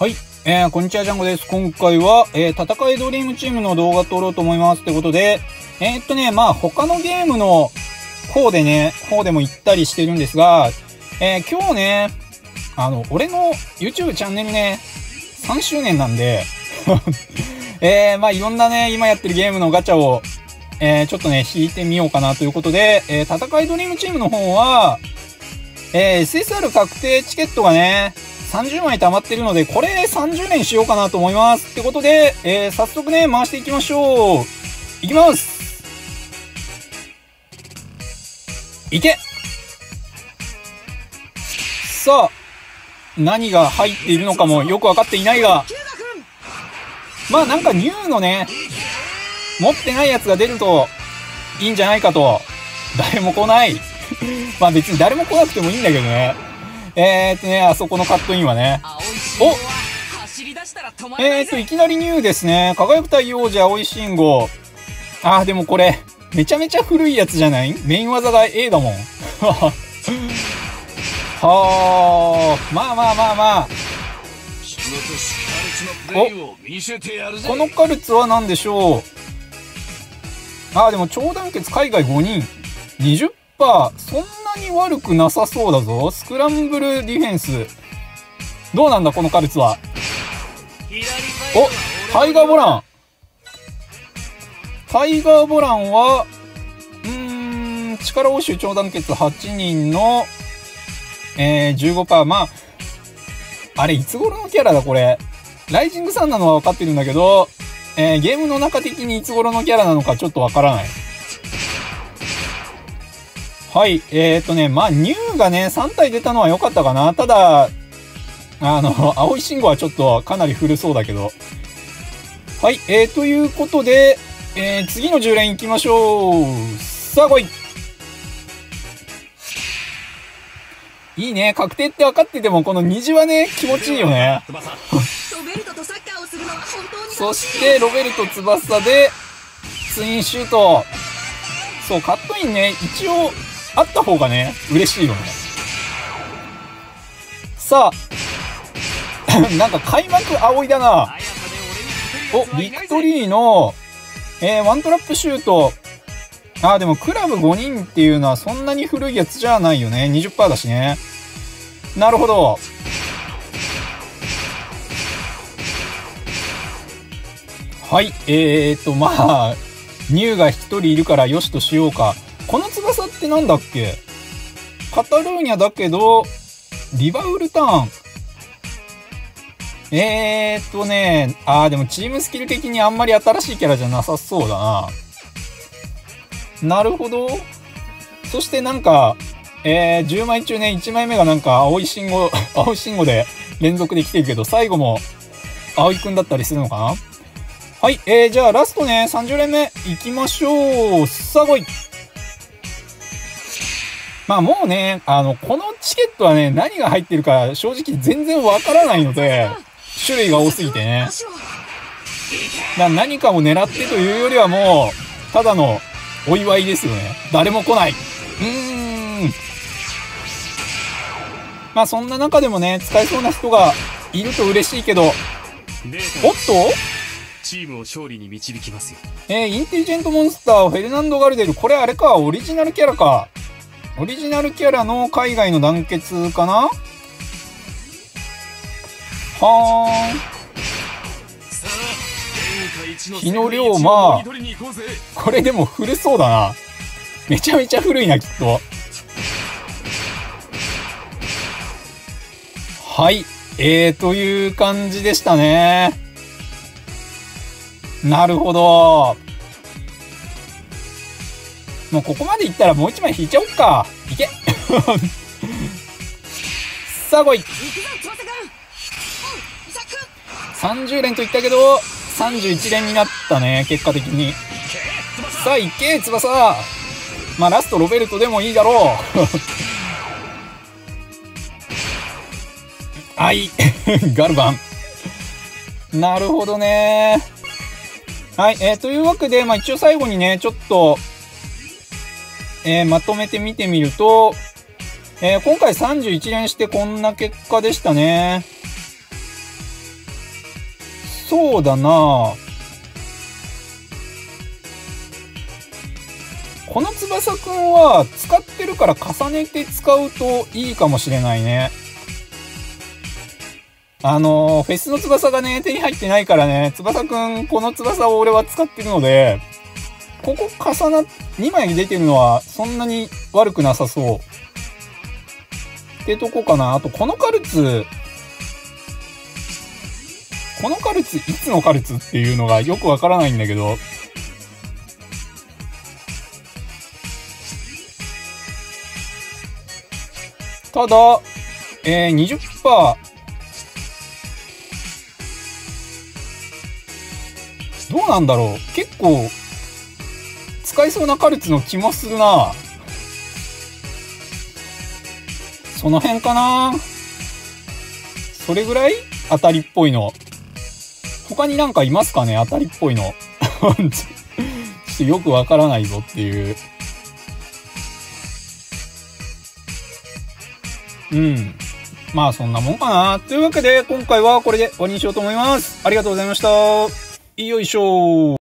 はい。えー、こんにちは、ジャンゴです。今回は、えー、戦いドリームチームの動画撮ろうと思います。ってことで、えー、っとね、まあ、他のゲームの方でね、方でも行ったりしてるんですが、えー、今日ね、あの、俺の YouTube チャンネルね、3周年なんで えー、まあ、いろんなね、今やってるゲームのガチャを、えー、ちょっとね、引いてみようかなということで、えー、戦いドリームチームの方は、えー、SSR 確定チケットがね、30枚溜まってるので、これ30年しようかなと思います。ってことで、えー、早速ね、回していきましょう。いきますいけさあ、何が入っているのかもよくわかっていないが、まあなんかニューのね、持ってないやつが出るといいんじゃないかと、誰も来ない。まあ別に誰も来なくてもいいんだけどね。えーっとね、あそこのカットインはね。おえーっと、いきなりニューですね。輝く太陽じゃ青い信号。あー、でもこれ、めちゃめちゃ古いやつじゃない？メイン技が A だもん。はあ、まあまあまあまあ。お、このカルツは何でしょう？あー、でも超団結海外5人。20%そんなに悪くなさそうだぞ。スクランブルディフェンス。どうなんだ、このカルツは。お、タイガーボラン。タイガーボランは、うーん、力欧州超団結8人の、えー、15%。まあ、あれ、いつ頃のキャラだ、これ。ライジングさんなのは分かってるんだけど、えー、ゲームの中的にいつ頃のキャラなのかちょっとわからない。はい、えー、っとね、まあ、ニューがね、3体出たのは良かったかな。ただ、あの、青い信号はちょっとかなり古そうだけど。はい、えー、ということで、えー、次の10連行きましょう。さあ来い。いいね。確定って分かってても、この虹はね、気持ちいいよね。そして、ロベルト翼で、ツインシュート。そう、カットインね、一応、あった方がね、嬉しいよね。さあ、なんか開幕葵だな。お、ビクトリーの、えー、ワントラップシュート。あ、でもクラブ5人っていうのはそんなに古いやつじゃないよね。20%だしね。なるほど。はい、えーと、まあ、ニューが1人いるからよしとしようか。ってなんだっけ？カタルーニャだけど、リバウルターン。えーっとね、あーでもチームスキル的にあんまり新しいキャラじゃなさそうだな。なるほど。そしてなんか、えー、10枚中ね、1枚目がなんか青い信号、青い信号で連続で来てるけど、最後も青井くんだったりするのかな？はい、えー、じゃあラストね、30連目行きましょう。さあ来い。まあもうね、あの、このチケットはね、何が入ってるか正直全然わからないので、種類が多すぎてね。だ何かを狙ってというよりはもう、ただのお祝いですよね。誰も来ない。うーん。まあそんな中でもね、使えそうな人がいると嬉しいけど、おっと？チームを勝利に導きますよ。えー、インテリジェントモンスター、フェルナンド・ガルデル。これあれか、オリジナルキャラか。オリジナルキャラの海外の団結かな？はーん。日の量、まあ、これでも古そうだな。めちゃめちゃ古いな、きっと。はい。えー、という感じでしたね。なるほど。もうここまでいったらもう一枚引いちゃおっか。いけ さあ来い !30 連と言ったけど、31連になったね、結果的に。さあ行け、翼まあラストロベルトでもいいだろう。はい、ガルバン。なるほどね。はい、えー、というわけで、まあ一応最後にね、ちょっと、えー、まとめてみてみると、えー、今回31連してこんな結果でしたね。そうだなこの翼くんは使ってるから重ねて使うといいかもしれないね。あのー、フェスの翼がね、手に入ってないからね、翼くん、この翼を俺は使ってるので、ここ重な、2枚出てるのはそんなに悪くなさそう。ってとこかな。あと、このカルツ、このカルツ、いつのカルツっていうのがよくわからないんだけど、ただ、えー、20%、どうなんだろう結構、使いそうなカルツの気もするなその辺かなそれぐらい？当たりっぽいの。他になんかいますかね？当たりっぽいの。ちょっとよくわからないぞっていう。うん。まあそんなもんかな。というわけで今回はこれで終わりにしようと思います。ありがとうございました。よいしょ